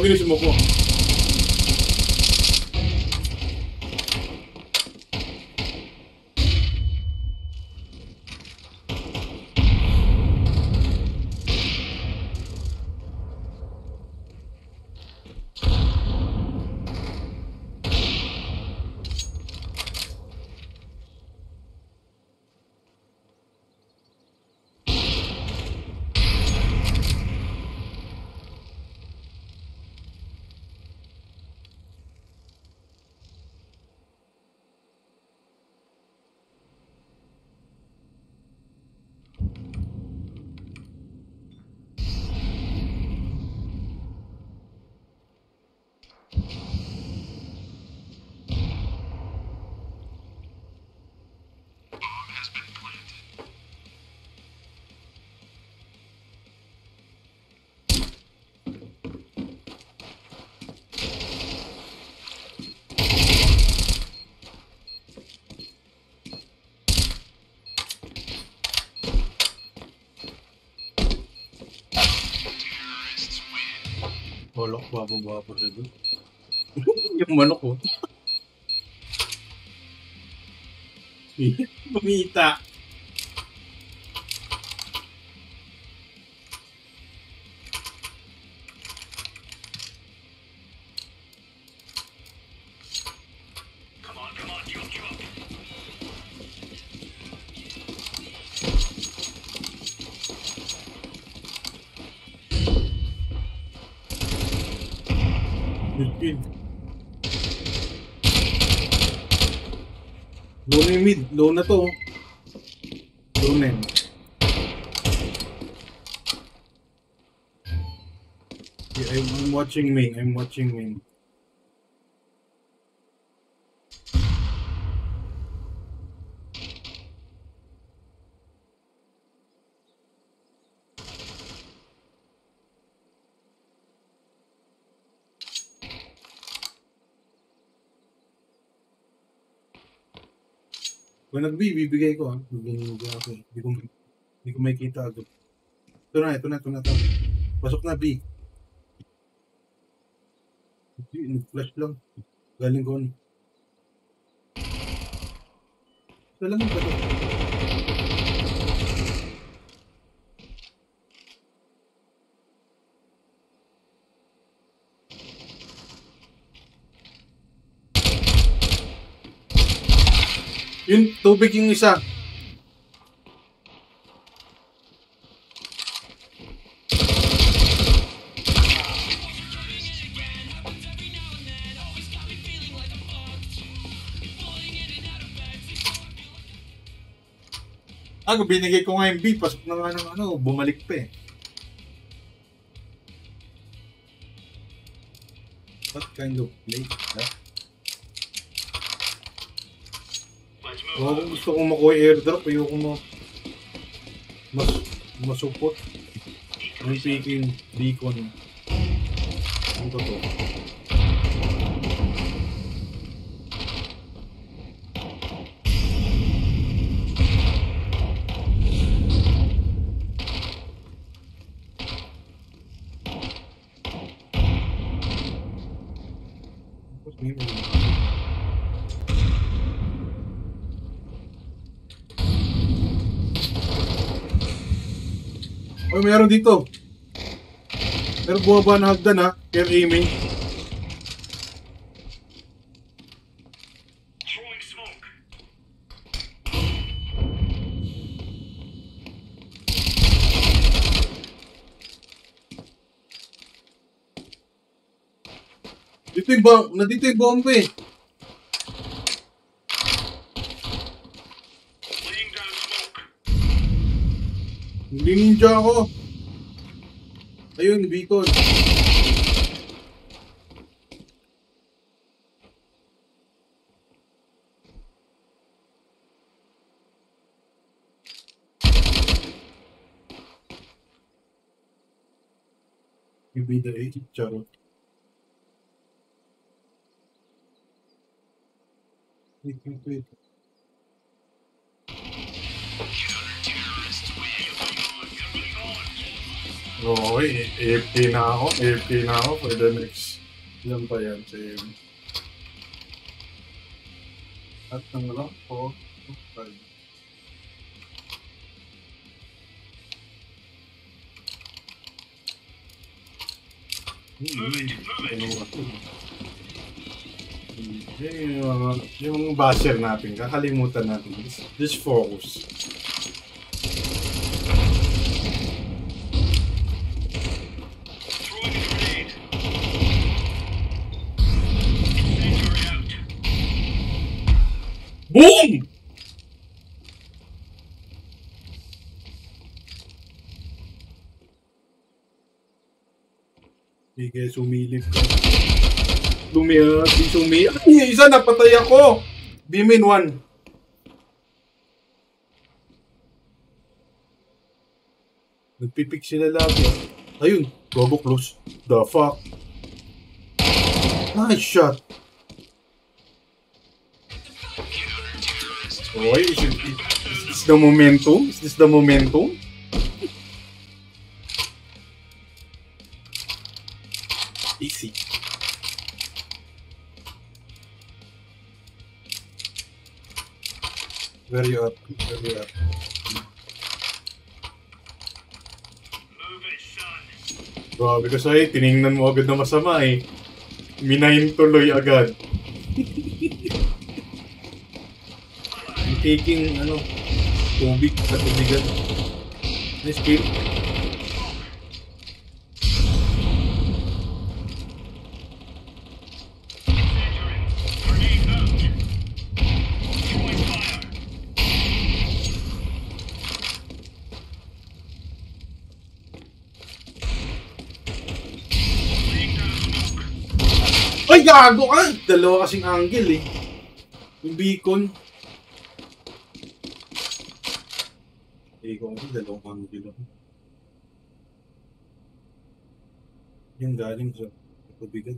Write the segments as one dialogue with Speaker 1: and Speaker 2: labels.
Speaker 1: Pabilis mo ko. Wala ko bababa pa rin doon. yung manok ko. Pumita. Low na yung mid. Low na to. Low na yun. I'm watching main. I'm watching main. nag-B, bibigay ko ha. Bibigay ko ako eh. Hindi ko, hindi ko makikita agad. Ito na, ito na, ito na, ito. Pasok na B. Nag-flash lang. Galing ko. ano. Ito lang yung pasok. Yung tubig yung isa. Ako, binigay ko nga yung B, pasok na nga ng ano, bumalik pa eh. What kind of play? Ha? Oo, kung gusto kong makuha airdrop, ayoko mo mas masupot. I'm picking beacon. Ano to Oy, meron dito. Pero bumaba na hagdan ha. Kaya aiming. Dito yung bomb. Nandito yung bomba eh.
Speaker 2: Laying down smoke.
Speaker 1: Hindi ninja ako. Ayun, beacon. You be the eight, charot. Wait, wait, wait. Okay, AFK na ako. AFK na ako for the next. Ilan pa yan? Same. At nang lang po. Five.
Speaker 2: Move it, move
Speaker 1: Ano
Speaker 2: it.
Speaker 1: ba ito? Yung, mga, yung basher natin, kakalimutan natin. Just focus. Sige, sumilip ka. Lumiya, di sumi. Ay, isa napatay ako! Bimin 1. Nagpipik sila lagi. Ayun, Robo close. The fuck? Nice shot. Okay, is, it, is this the momentum? Is this the momentum? At?
Speaker 2: Move it, son.
Speaker 1: Grabe ka sa'yo, tiningnan mo agad na masama eh. Minahin tuloy agad. I'm taking, ano, tubig sa tubigan. Nice kill. Gago ka! Dalawa kasing angle eh. Yung beacon. Beacon kasi dalawang angle ako. Yung galing sa tubigan.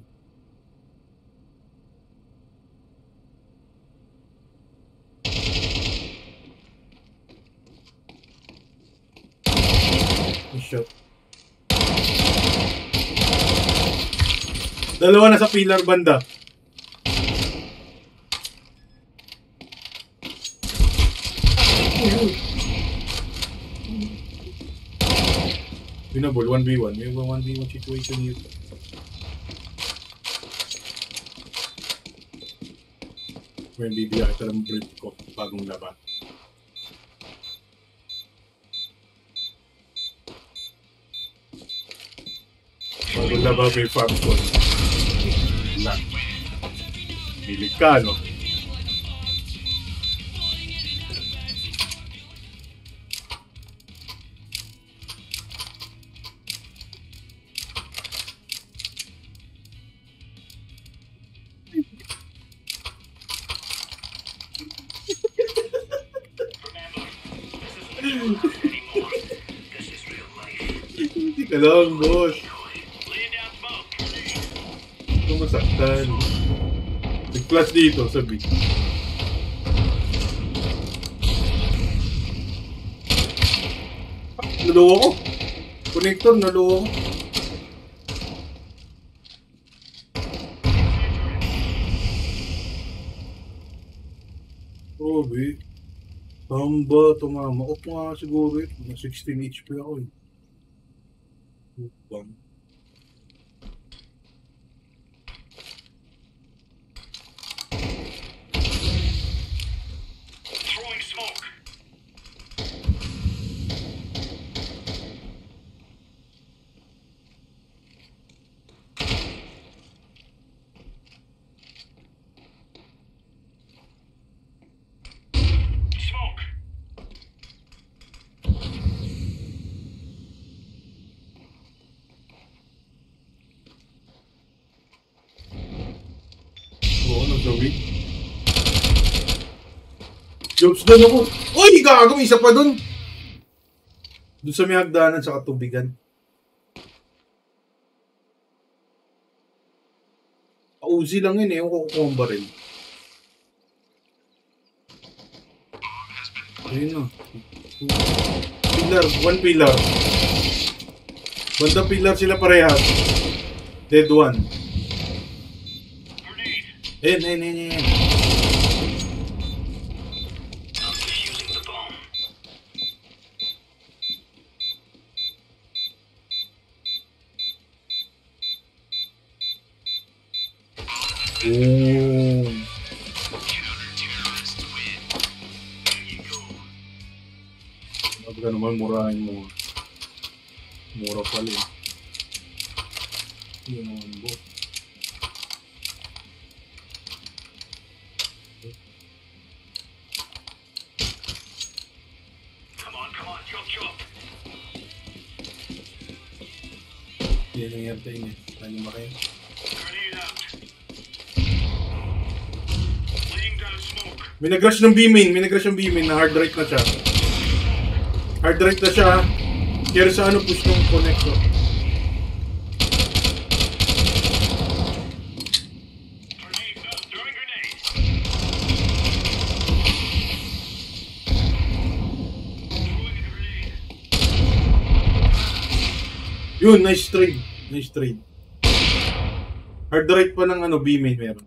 Speaker 1: Yung Dalawa na sa pillar banda. Winable, 1v1. May 1v1 situation here. May bibigyan kita ng brief ko bagong laban. Bagong laban may farm ko. Na. Bilig ka, no?
Speaker 2: Remember, this isn't Fortnite anymore. This is real life.
Speaker 1: Hindi ka lang, boss.
Speaker 2: Laying down smoke.
Speaker 1: Ito masaktan. Nag-flash dito, sabi. Naluwa ko. Connector, naluwa ko. Grabe. Tamba, tumama. Off nga siguro eh. Na 16 HP ako eh. Bang.
Speaker 2: Throwing smoke. Smoke.
Speaker 1: Oo, nagawin. Jobs doon ako. Uy, gago, isa pa doon. Doon sa may hagdanan sa katubigan. Pauzi lang yun eh, yung kukumba rin. Ayun na. Pillar, one pillar. Banda pillar sila parehas. Dead one.
Speaker 2: Grenade.
Speaker 1: Ayan, ayan, ayan, pala eh. Yun naman bo.
Speaker 2: Come on, come on, chop chop.
Speaker 1: Yan ang airplane eh.
Speaker 2: Laying down smoke.
Speaker 1: May nag-rush ng B-main. May nag-rush ng B-main na hard right na siya. Hard right na siya. Kaya sa ano push ng connector. Yun, nice trade. Nice trade. Hard right pa ng ano, B-main meron.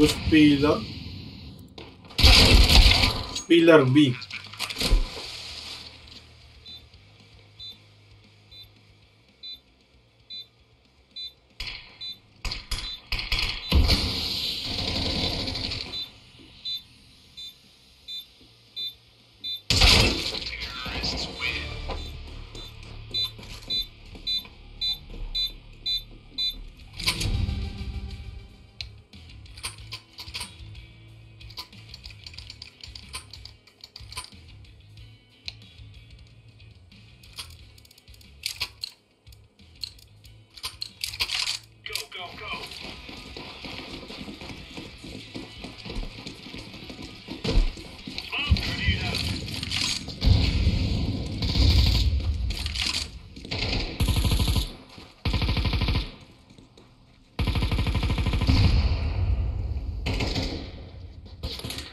Speaker 1: Boost pillar. Pillar B.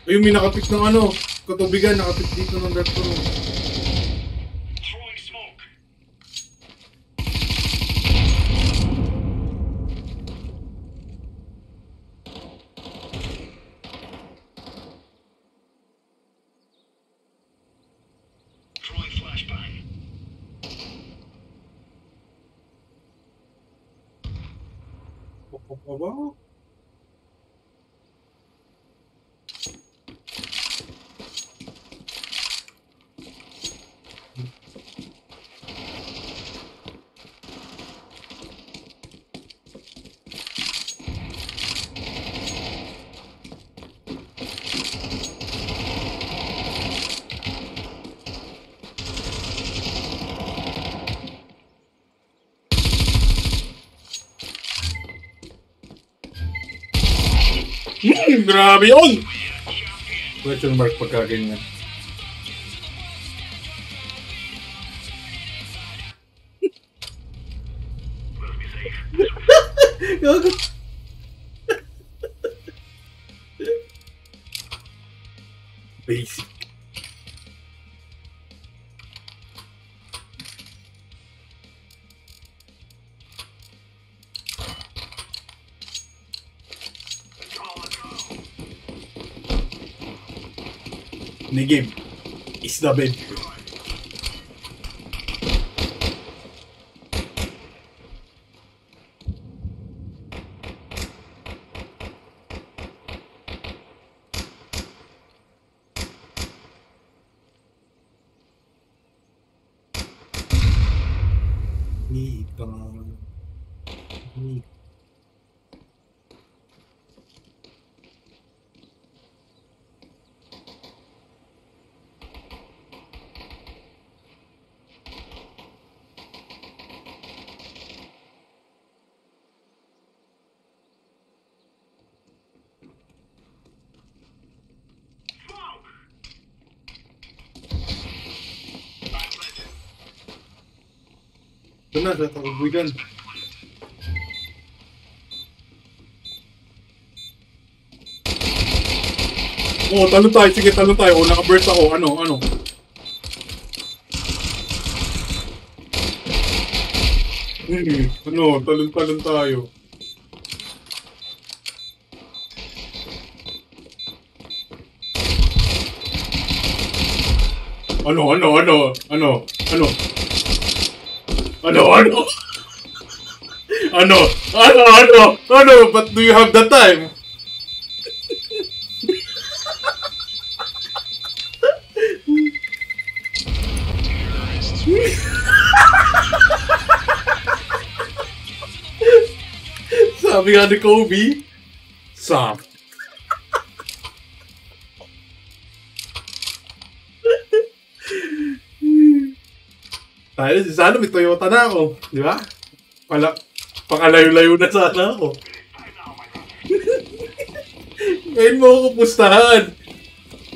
Speaker 1: Ayun, may nakapit ng ano, katubigan, nakapit dito ng vector. Grabe yun! Question mark pagka
Speaker 2: da,
Speaker 1: baby. Wala, sa tagubigan. Oh, talo tayo. Sige, talo tayo. Oh, naka-burst ako. Ano, ano? Hmm, ano, talon-talon tayo. Ano, ano, ano, ano, ano? I know, I know. I know, I know, I know, I know, but do you have the time? Sabi nga ni Kobe, Sam. Tayo, si Sano, may Toyota na ako. Di ba? Pala, pakalayo-layo na sana ako. Ngayon mo ako pustahan.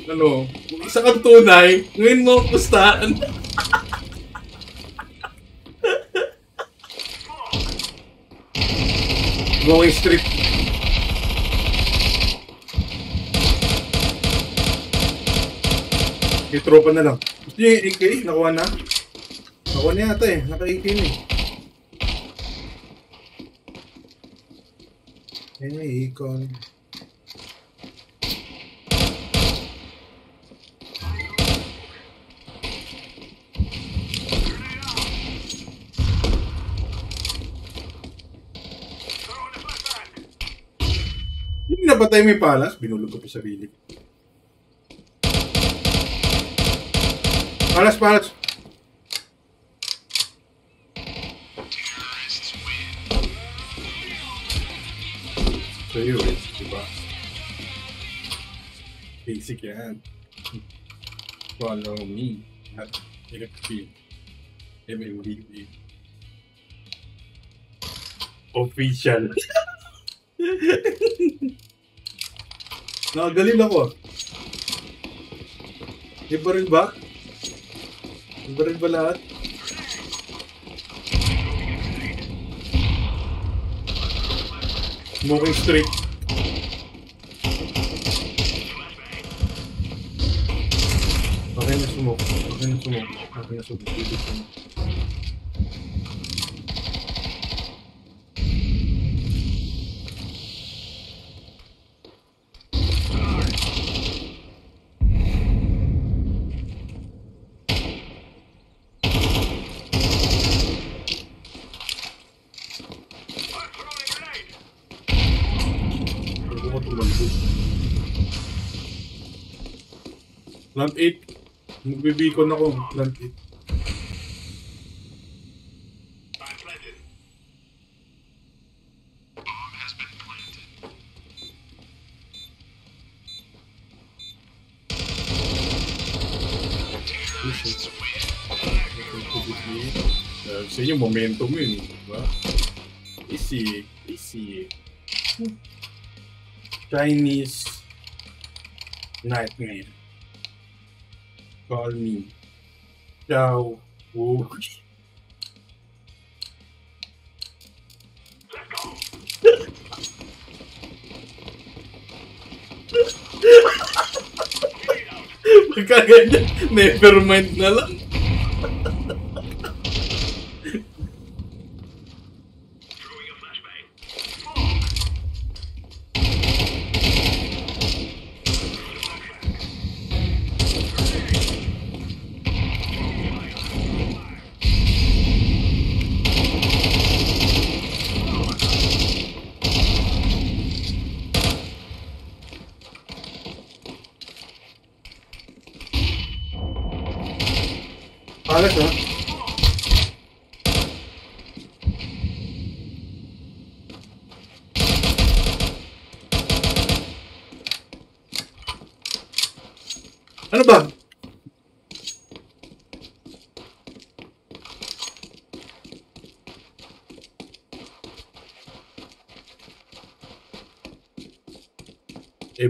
Speaker 1: Ano? Isa kang tunay, ngayon mo ako pustahan. Going straight May tropa na lang. Gusto nyo yung AK? Nakuha na? Nakuha niya ito eh. Naka-18 eh. Yan may icon. Hindi napatay mo yung palas. Binulog ko pa sa bilik. Palas, palas. sa'yo eh, di ba? Basic yan. Follow me at FB. MLBB. Official. Nakagaling ako. Iba rin ba? Iba rin ba lahat? Smoking straight. Okay na smoke. Okay na smoke. Okay na smoke. Okay na smoke. Plant 8. Magbibikon ako. Plant 8. Kasi yung momentum yun, diba? Easy, easy. Chinese nightmare. Paulinho. Tchau, Wood. Magkaganda. Never mind na lang.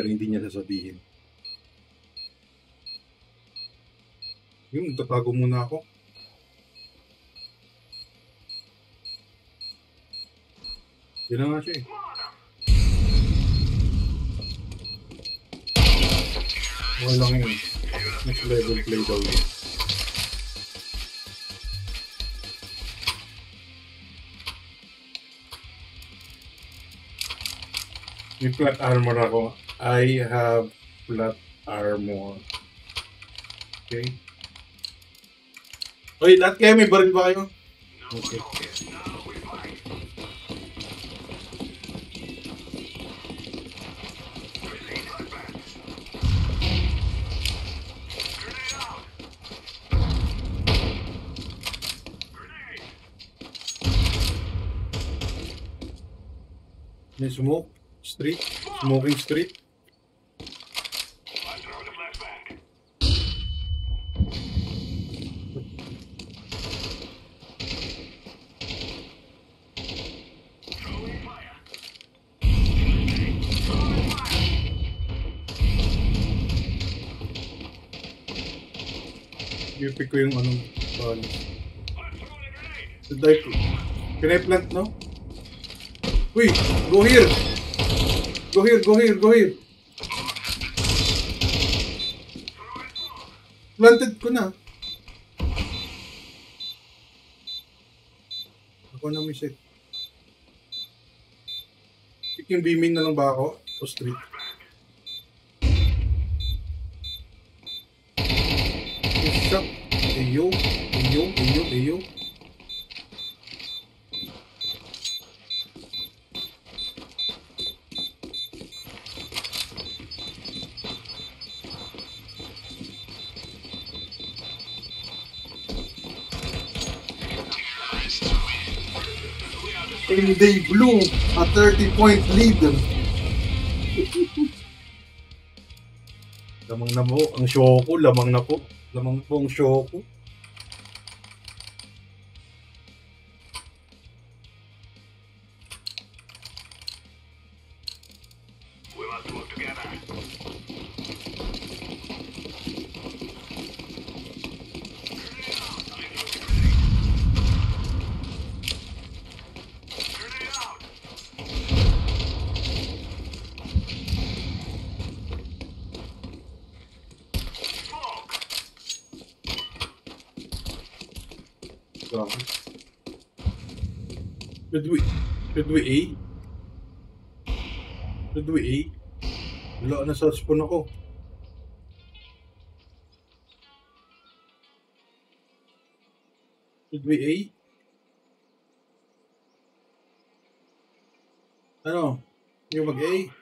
Speaker 1: Pero hindi niya sasabihin. Yung tatago muna ako. Yun na nga siya eh. Okay lang yun. Next level play daw yun. May flat armor ako. I have flat armor. Okay. Wait, Oy, lahat kayo may baril ba kayo? Okay. May smoke. Street. Smoking street. Ipick ko yung anong bali.
Speaker 2: I'm throwing a grenade.
Speaker 1: Should I... Can I plant now? Uy! Go here! Go here, go here, go here! Planted ko na. Ako na may set. Pick yung beaming na lang ba ako? O street? Eyo, eyo, eyo, eyo. And they blew a 30 point lead. lamang na po ang Shoko, lamang na po. Lamang po ang Shoko.
Speaker 2: We
Speaker 1: Grabe. Should we, should we A? Should we A? Wala na sa spawn ako. Should we A? Ano? Yung mag-A?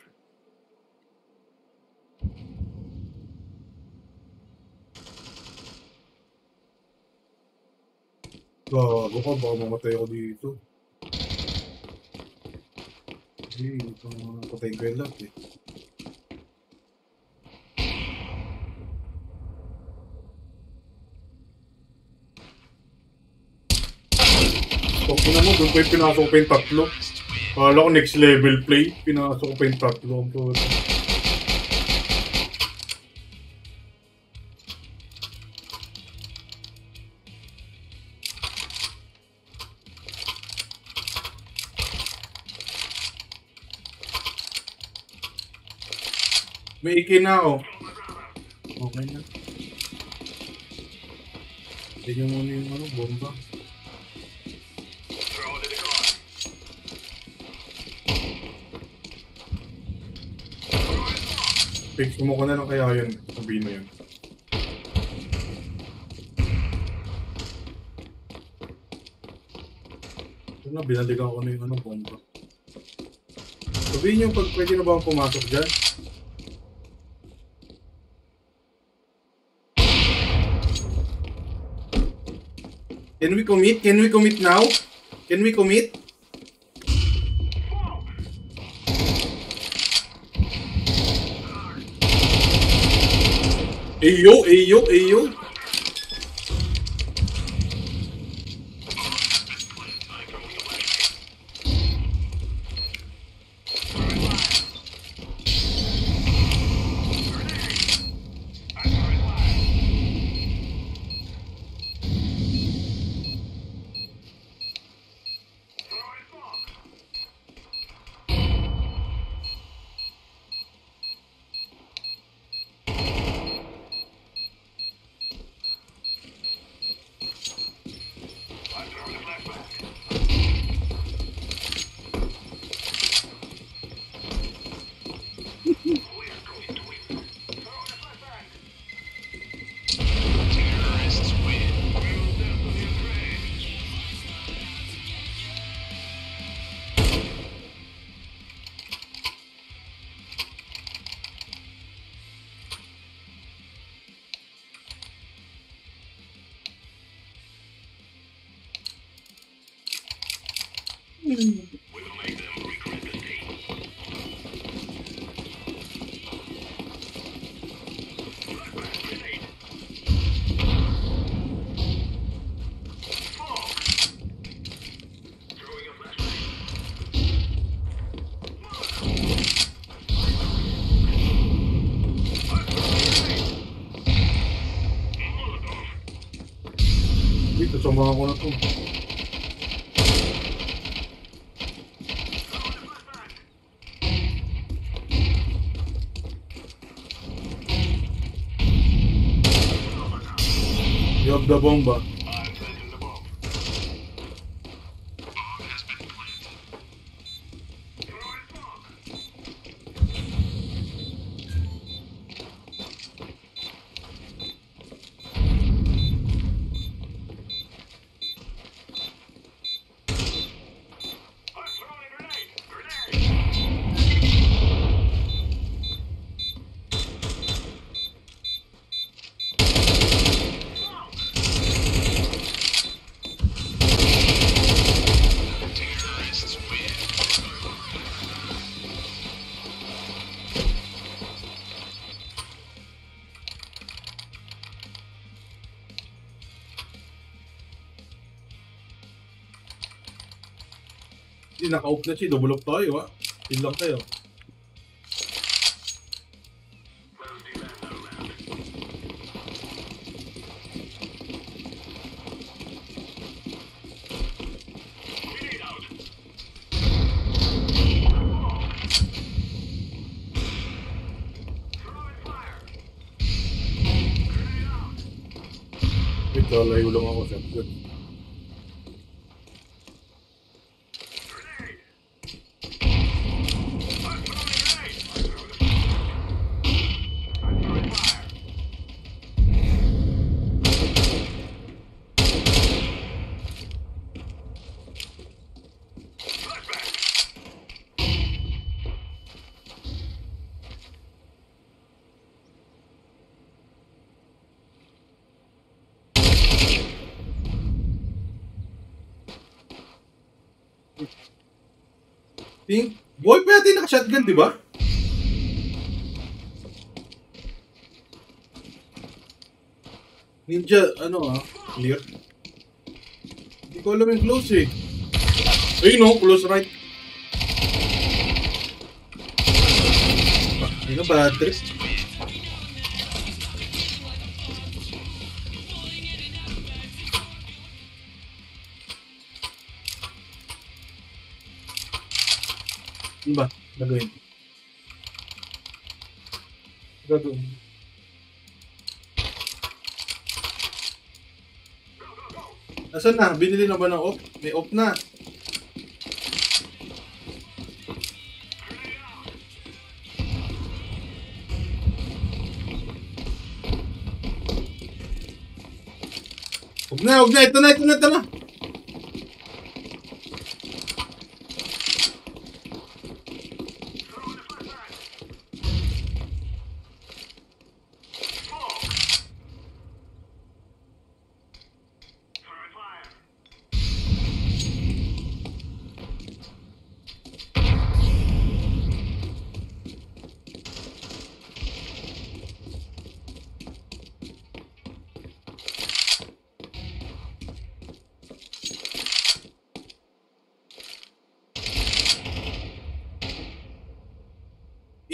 Speaker 1: Gago ka, baka mamatay ako dito. Hindi, ito patay ko yung lahat eh. Pag ina mo, doon pa yung pinasok pa yung tatlo. Kala ko next level play, pinasok pa yung tatlo. Ang May iki na ako. Okay na. Tignan mo na yung ano, bomba. Fix mo ko na lang kaya yun. Sabihin mo yun. Ito na, binalikan ko na yung ano, bomba. Sabihin niyo pag pwede na ba akong pumasok dyan? Can we commit? Can we commit now? Can we commit? Eyo, eyo, eyo.
Speaker 2: Flashbang. Molotov.
Speaker 1: Dito, samahan ko na to. The bomba. Hindi, naka-off na siya. Off tayo, ha? Yun lang tayo. Think, boy, yung naka-shotgun, di ba? Ninja, ano ah, clear. Hindi ko alam yung close eh. Ayun no, close right. Ayun bad trip. Ano ba? Gagawin. Gagawin. Nasaan na? Binili na ba ng off? May off na. Huwag na, huwag na. Ito na, ito na, ito na.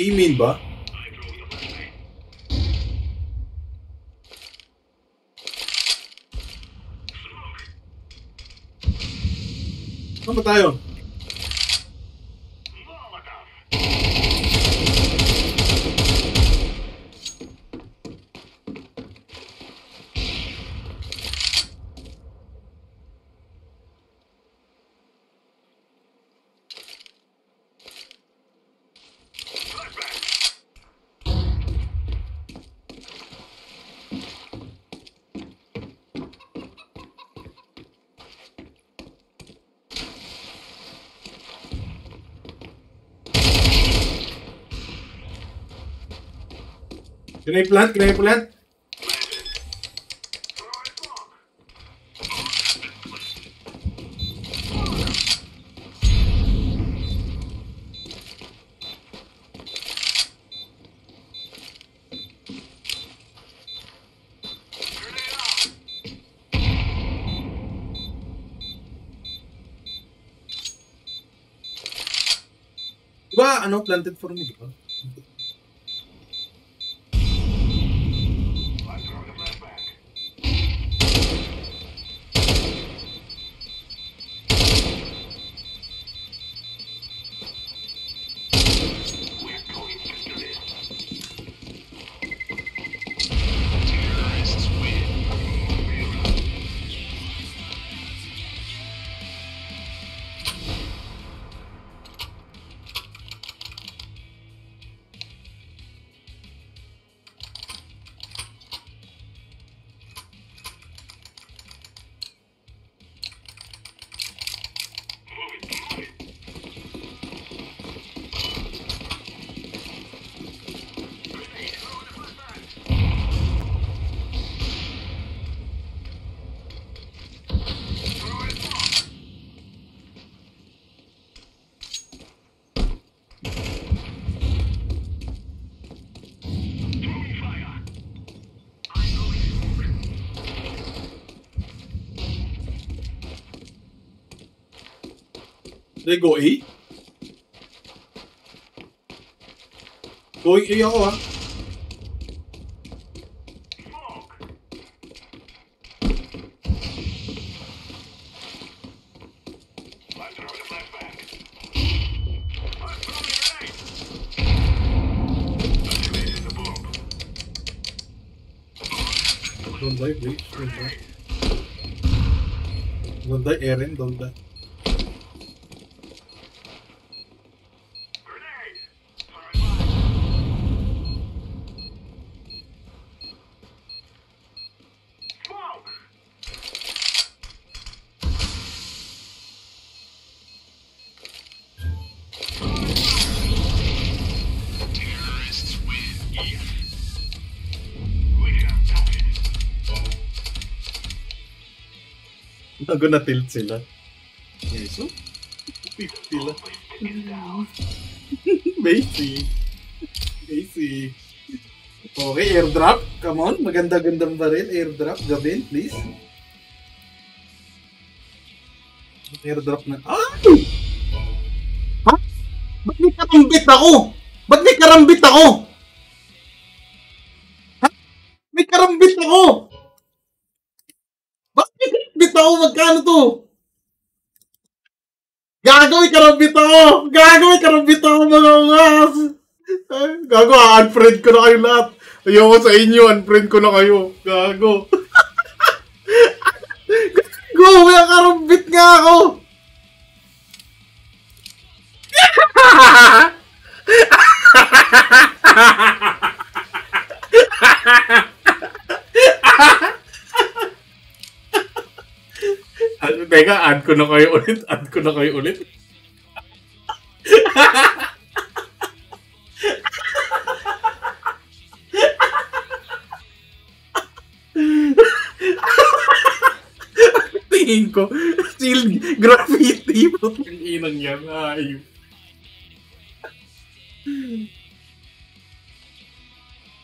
Speaker 1: Amin ba? Saan ba tayo? Can I plant? Can I plant? Diba, ano, planted for me, di? They go A? Going A ako ah. Don't die, please. Don't die. Don't die, Eren. Don't die. Bago na tilt sila. Yeso? 50 lang. Basic. Basic. Okay, airdrop. Come on. Maganda-gandang baril. Airdrop. Gabin, please. Airdrop na. Ah! Ha? Ba't may karambit ako? Ba't may karambit ako? Ha? May karambit ako! Ako? Magkano to? May karambit ako! May karambit ako mga ungas! Gago, unfriend ko na kayo lahat. Ayoko sa inyo, unfriend ko na kayo. Gago. Gago, may karambit nga ako! Ano, teka, add ko na kayo ulit. Add ko na kayo ulit. Tingin ko, still graffiti. Putang inang yan. Ayun.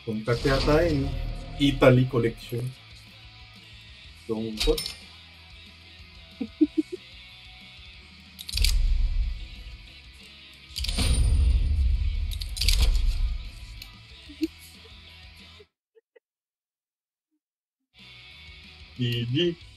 Speaker 1: Contact yata yun. Italy collection. Lungkot. 你 你。